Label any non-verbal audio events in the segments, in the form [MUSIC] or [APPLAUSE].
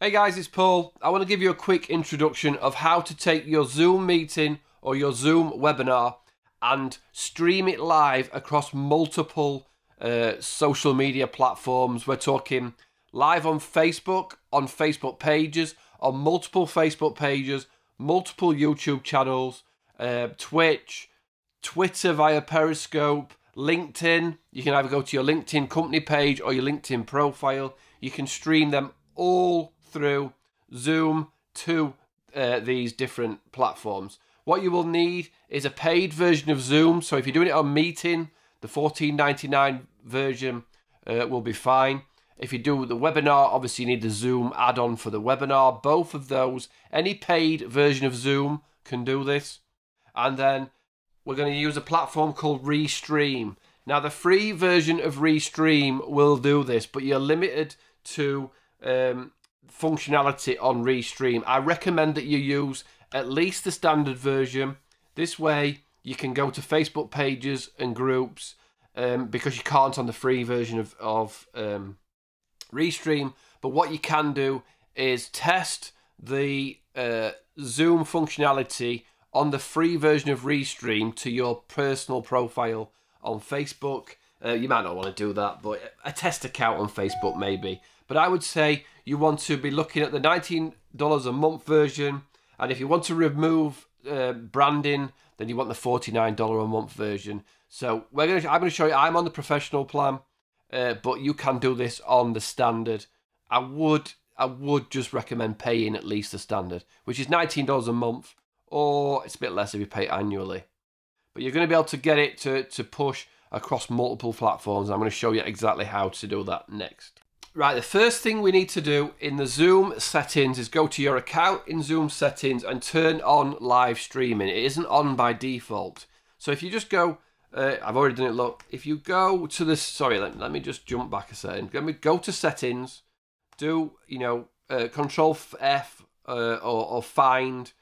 Hey guys, it's Paul. I want to give you a quick introduction of how to take your Zoom meeting or your Zoom webinar and stream it live across multiple uh, social media platforms. We're talking live on Facebook, on Facebook pages, on multiple Facebook pages, multiple YouTube channels, uh, Twitch, Twitter via Periscope, LinkedIn. You can either go to your LinkedIn company page or your LinkedIn profile. You can stream them all through Zoom to uh, these different platforms. What you will need is a paid version of Zoom. So if you're doing it on Meeting, the 14.99 version uh, will be fine. If you do the webinar, obviously you need the Zoom add-on for the webinar. Both of those, any paid version of Zoom can do this. And then we're going to use a platform called Restream. Now the free version of Restream will do this, but you're limited to um, functionality on Restream. I recommend that you use at least the standard version. This way you can go to Facebook pages and groups um, because you can't on the free version of, of um, Restream. But what you can do is test the uh, Zoom functionality on the free version of Restream to your personal profile on Facebook. Uh, you might not want to do that, but a test account on Facebook maybe. But I would say you want to be looking at the $19 a month version. And if you want to remove uh, branding, then you want the $49 a month version. So we're going to, I'm going to show you, I'm on the professional plan, uh, but you can do this on the standard. I would, I would just recommend paying at least the standard, which is $19 a month, or it's a bit less if you pay annually. But you're going to be able to get it to, to push across multiple platforms. I'm going to show you exactly how to do that next. Right, the first thing we need to do in the Zoom settings is go to your account in Zoom settings and turn on live streaming. It isn't on by default. So if you just go, uh, I've already done it, look, if you go to this, sorry, let, let me just jump back a second. Let me go to settings, do, you know, uh, control F uh, or, or find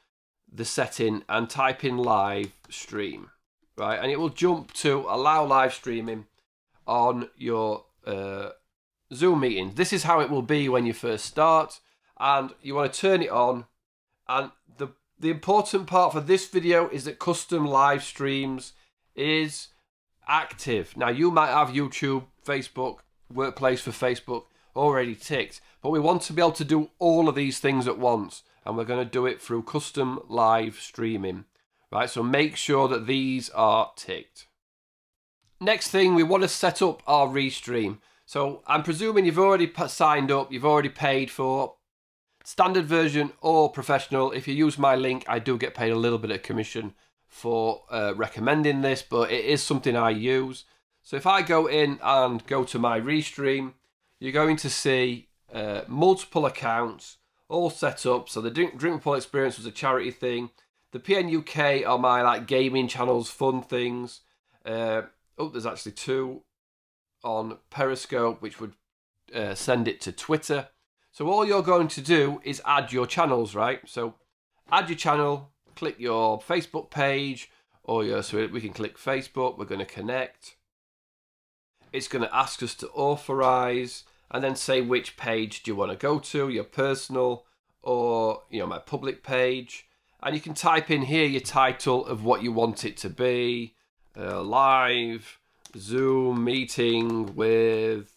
the setting and type in live stream, right? And it will jump to allow live streaming on your uh, Zoom meetings. This is how it will be when you first start, and you want to turn it on. And the the important part for this video is that custom live streams is active. Now you might have YouTube, Facebook, Workplace for Facebook already ticked, but we want to be able to do all of these things at once, and we're going to do it through custom live streaming. Right, so make sure that these are ticked. Next thing, we want to set up our restream. So I'm presuming you've already signed up, you've already paid for standard version or professional. If you use my link, I do get paid a little bit of commission for uh, recommending this, but it is something I use. So if I go in and go to my Restream, you're going to see uh, multiple accounts all set up. So the Drink, Drinkable Experience was a charity thing. The PNUK are my like gaming channels, fun things. Uh, oh, there's actually two on Periscope, which would uh, send it to Twitter. So all you're going to do is add your channels, right? So add your channel, click your Facebook page, or your, so we can click Facebook, we're going to connect. It's going to ask us to authorize and then say which page do you want to go to, your personal or you know my public page. And you can type in here your title of what you want it to be, uh, live, Zoom meeting with,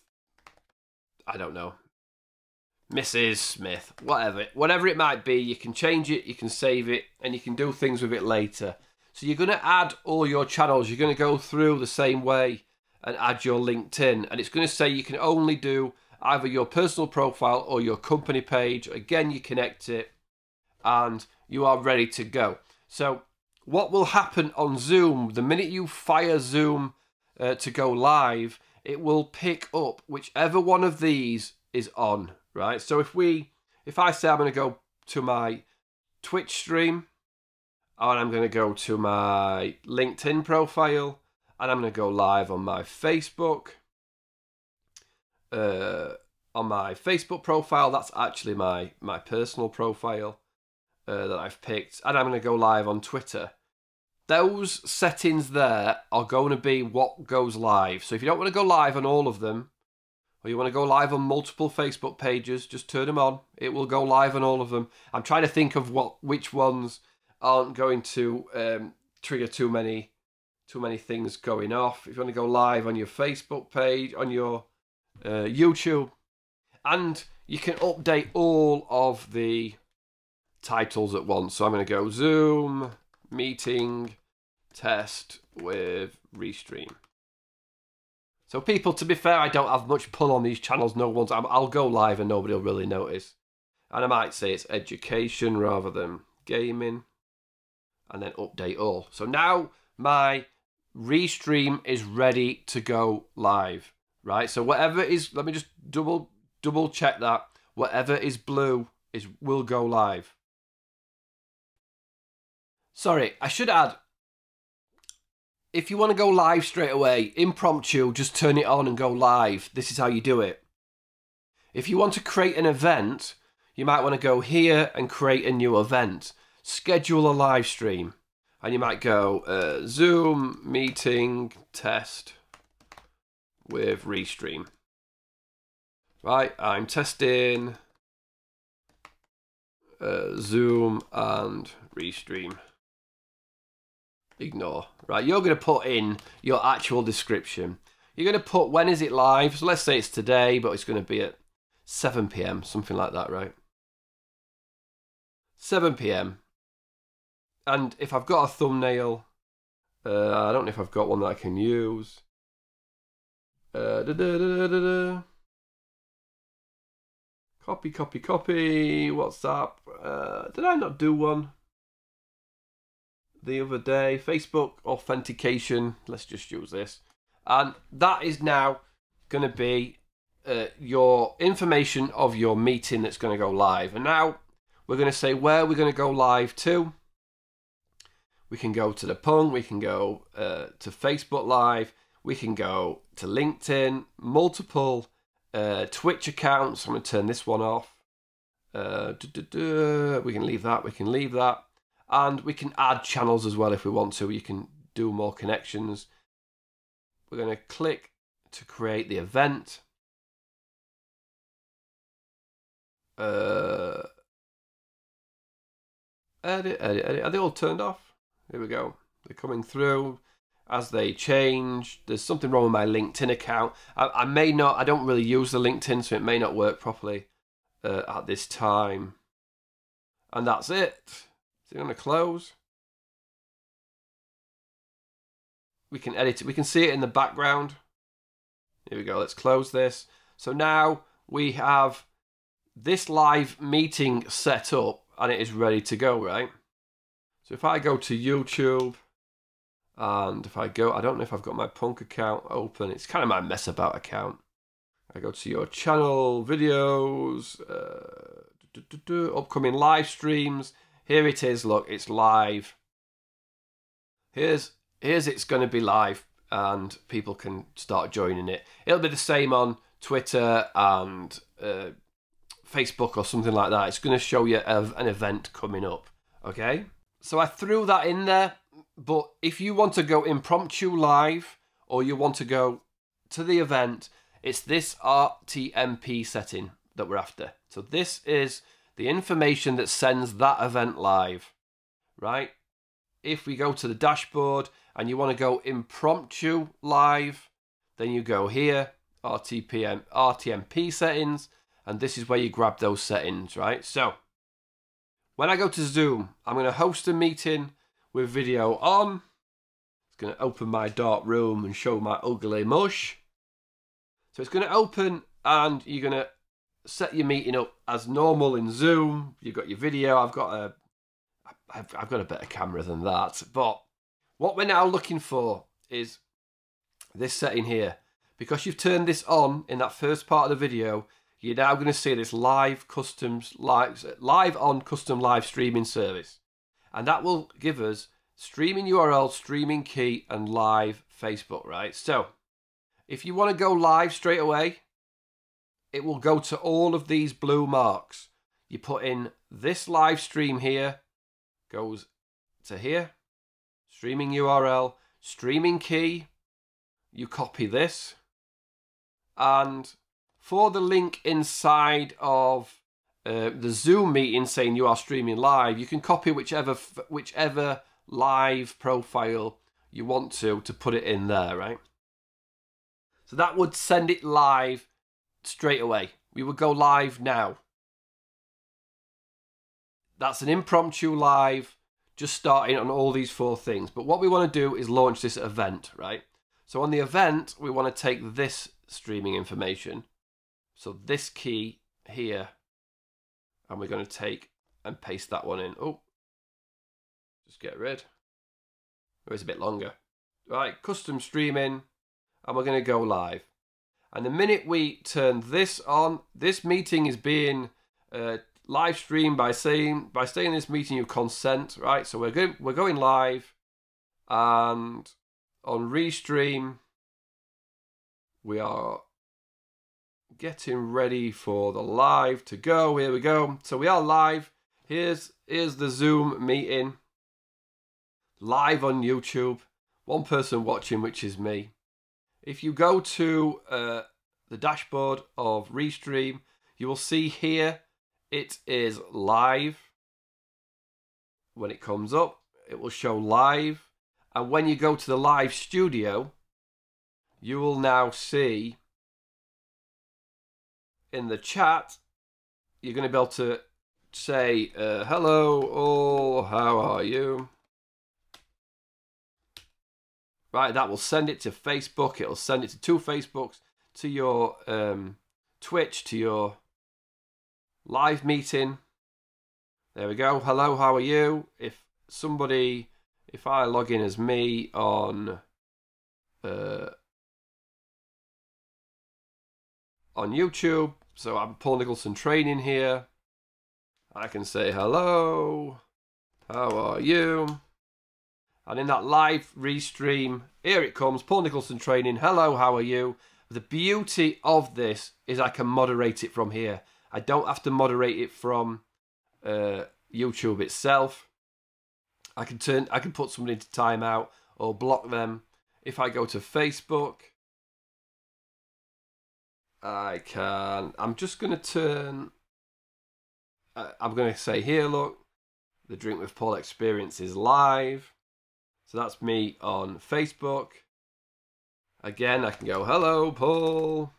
I don't know, Mrs. Smith, whatever, whatever it might be, you can change it, you can save it, and you can do things with it later. So you're going to add all your channels. You're going to go through the same way and add your LinkedIn, and it's going to say you can only do either your personal profile or your company page. Again, you connect it, and you are ready to go. So what will happen on Zoom the minute you fire Zoom uh, to go live, it will pick up whichever one of these is on, right? So if we, if I say I'm going to go to my Twitch stream, and I'm going to go to my LinkedIn profile, and I'm going to go live on my Facebook. Uh, on my Facebook profile, that's actually my my personal profile uh, that I've picked, and I'm going to go live on Twitter those settings there are going to be what goes live. So if you don't want to go live on all of them, or you want to go live on multiple Facebook pages, just turn them on. It will go live on all of them. I'm trying to think of what which ones aren't going to um, trigger too many too many things going off. If you want to go live on your Facebook page, on your uh, YouTube, and you can update all of the titles at once. So I'm going to go Zoom meeting test with Restream. So people, to be fair, I don't have much pull on these channels. No one's. I'll go live and nobody will really notice. And I might say it's education rather than gaming. And then update all. So now my restream is ready to go live. Right. So whatever is, let me just double double check that. Whatever is blue is will go live. Sorry, I should add if you want to go live straight away, impromptu, just turn it on and go live. This is how you do it. If you want to create an event, you might want to go here and create a new event. Schedule a live stream. And you might go uh, Zoom meeting test with Restream. Right, I'm testing uh, Zoom and Restream ignore. Right, you're going to put in your actual description. You're going to put when is it live. So let's say it's today, but it's going to be at 7 p.m., something like that, right? 7 p.m. And if I've got a thumbnail, uh, I don't know if I've got one that I can use. Uh, da -da -da copy, copy, copy. WhatsApp. Uh, did I not do one? The other day. Facebook authentication. Let's just use this. And that is now going to be uh, your information of your meeting that's going to go live. And now we're going to say where we're going to go live to. We can go to the Pung, we can go uh, to Facebook Live, we can go to LinkedIn, multiple uh, Twitch accounts. I'm going to turn this one off. Uh, we can leave that, we can leave that and we can add channels as well if we want to. You can do more connections. We're going to click to create the event. Uh, edit, edit, edit. Are they all turned off? Here we go. They're coming through as they change. There's something wrong with my LinkedIn account. I, I may not, I don't really use the LinkedIn, so it may not work properly uh, at this time. And that's it. It going to close? We can edit it. We can see it in the background. Here we go. Let's close this. So now we have this live meeting set up and it is ready to go, right? So if I go to YouTube and if I go, I don't know if I've got my Punk account open. It's kind of my mess about account. I go to your channel, videos, uh, upcoming live streams. Here it is, look, it's live. Here's here's it's going to be live and people can start joining it. It'll be the same on Twitter and uh, Facebook or something like that. It's going to show you an event coming up. Okay? So I threw that in there, but if you want to go impromptu live or you want to go to the event, it's this RTMP setting that we're after. So this is the information that sends that event live, right? If we go to the dashboard and you want to go impromptu live, then you go here, RTPM, RTMP settings, and this is where you grab those settings, right? So when I go to Zoom, I'm going to host a meeting with video on. It's going to open my dark room and show my ugly mush. So it's going to open and you're going to set your meeting up as normal in Zoom. You've got your video. I've got a, I've, I've got a better camera than that. But what we're now looking for is this setting here. Because you've turned this on in that first part of the video, you're now going to see this live customs live, live on custom live streaming service. And that will give us streaming URL, streaming key, and live Facebook, right? So if you want to go live straight away, it will go to all of these blue marks. You put in this live stream here, goes to here, streaming URL, streaming key, you copy this, and for the link inside of uh, the Zoom meeting saying you are streaming live, you can copy whichever whichever live profile you want to to put it in there, right? So that would send it live straight away. We would go live now. That's an impromptu live, just starting on all these four things. But what we want to do is launch this event, right? So on the event, we want to take this streaming information. So this key here, and we're going to take and paste that one in. Oh, just get rid. Oh, it's a bit longer. Right, custom streaming, and we're going to go live. And the minute we turn this on, this meeting is being uh, live streamed by saying by staying in this meeting you consent, right? So we're going we're going live, and on restream we are getting ready for the live to go. Here we go. So we are live. Here's here's the Zoom meeting live on YouTube. One person watching, which is me. If you go to uh, the dashboard of Restream, you will see here it is live. When it comes up, it will show live. And when you go to the live studio, you will now see in the chat, you're going to be able to say, uh, hello all, how are you? Right, that will send it to Facebook. It'll send it to two Facebooks, to your um, Twitch, to your live meeting. There we go. Hello, how are you? If somebody, if I log in as me on uh, on YouTube, so I'm Paul Nicholson training here. I can say hello. How are you? And in that live restream, here it comes, Paul Nicholson training. Hello, how are you? The beauty of this is I can moderate it from here. I don't have to moderate it from uh, YouTube itself. I can turn, I can put somebody into timeout or block them. If I go to Facebook, I can. I'm just going to turn. Uh, I'm going to say here, look, the Drink with Paul experience is live. So that's me on Facebook. Again, I can go, hello, Paul.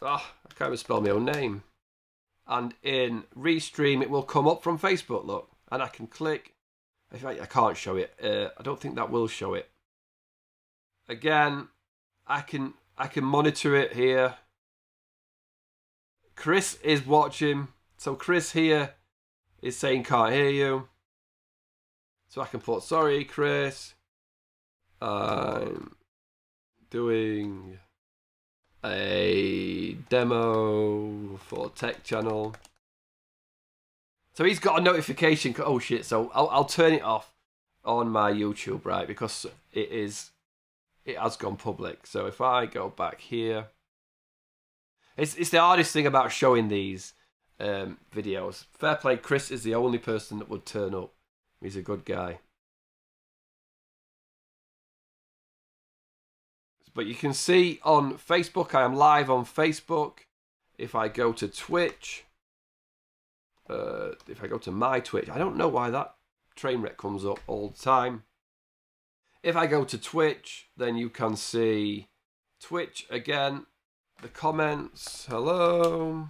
Ah, oh, I can't even spell my own name. And in Restream, it will come up from Facebook, look. And I can click. Fact, I can't show it. Uh, I don't think that will show it. Again, I can I can monitor it here. Chris is watching. So Chris here is saying can't hear you. So I can put, sorry, Chris. I'm doing a demo for Tech Channel. So he's got a notification. Oh shit! So I'll I'll turn it off on my YouTube, right? Because it is it has gone public. So if I go back here, it's it's the hardest thing about showing these um, videos. Fair play, Chris is the only person that would turn up. He's a good guy. But you can see on Facebook, I am live on Facebook. If I go to Twitch, uh, if I go to my Twitch, I don't know why that train wreck comes up all the time. If I go to Twitch, then you can see Twitch again, the comments, hello.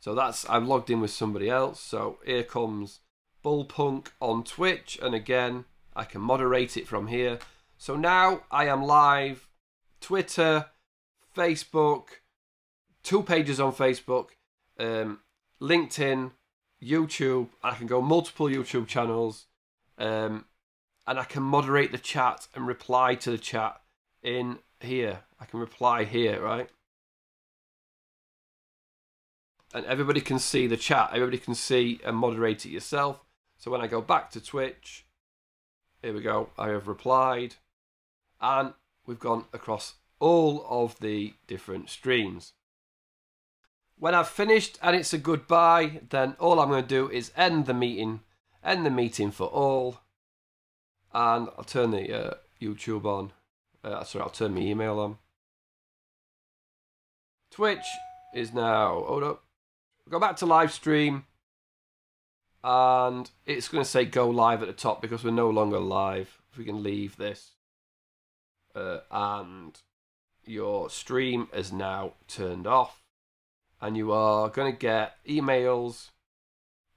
So that's, I'm logged in with somebody else. So here comes Bullpunk on Twitch. And again, I can moderate it from here. So now I am live, Twitter, Facebook, two pages on Facebook, um, LinkedIn, YouTube. I can go multiple YouTube channels. Um, and I can moderate the chat and reply to the chat in here. I can reply here, right? And everybody can see the chat. Everybody can see and moderate it yourself. So when I go back to Twitch, here we go, I have replied. And we've gone across all of the different streams. When I've finished and it's a goodbye, then all I'm going to do is end the meeting, end the meeting for all, and I'll turn the uh, YouTube on. Uh, sorry, I'll turn my email on. Twitch is now. Hold up. Go back to live stream. And it's going to say go live at the top because we're no longer live. If we can leave this. Uh, and your stream is now turned off. And you are going to get emails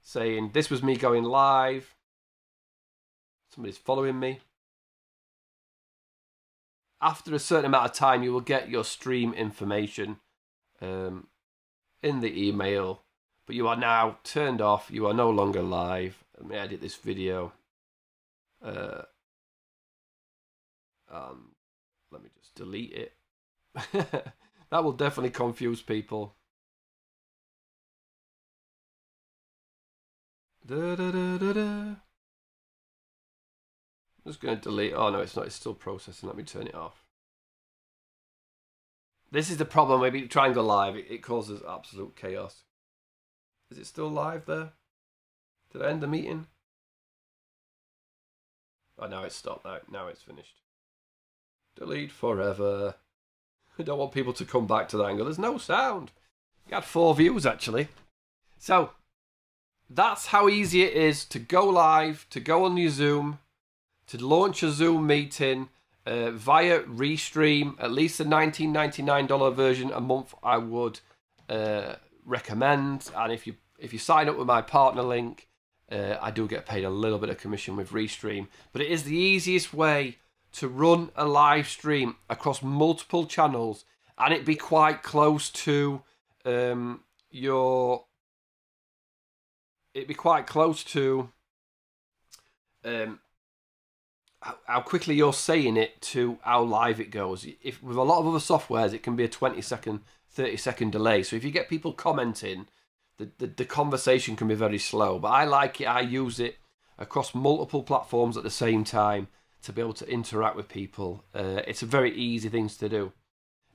saying this was me going live. Somebody's following me. After a certain amount of time, you will get your stream information um, in the email. But you are now turned off. You are no longer live. Let me edit this video. Uh, um, let me just delete it. [LAUGHS] that will definitely confuse people. Da, da, da. I'm just going to delete. Oh no, it's not. It's still processing. Let me turn it off. This is the problem. Maybe try and go live. It causes absolute chaos. Is it still live there? Did I end the meeting? Oh, now it's stopped. Now, now it's finished. Delete forever. I don't want people to come back to that angle. There's no sound. You had four views actually. So that's how easy it is to go live, to go on your Zoom, to launch a Zoom meeting uh, via Restream. At least the $19.99 version a month I would uh, recommend. And if you if you sign up with my partner link, uh, I do get paid a little bit of commission with Restream. But it is the easiest way to run a live stream across multiple channels and it be quite close to um, your it'd be quite close to um, how, quickly you're saying it to how live it goes. If with a lot of other softwares, it can be a 20 second, 30 second delay. So if you get people commenting, the, the, the conversation can be very slow. But I like it. I use it across multiple platforms at the same time to be able to interact with people. Uh, it's a very easy thing to do.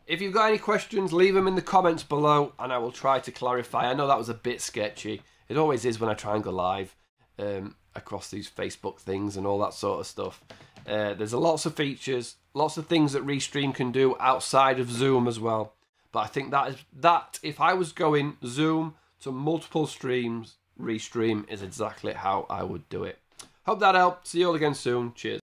If you've got any questions, leave them in the comments below and I will try to clarify. I know that was a bit sketchy. It always is when I try and go live um, across these Facebook things and all that sort of stuff. Uh, there's lots of features, lots of things that Restream can do outside of Zoom as well. But I think that is that if I was going Zoom to multiple streams, Restream is exactly how I would do it. Hope that helped. See you all again soon. Cheers.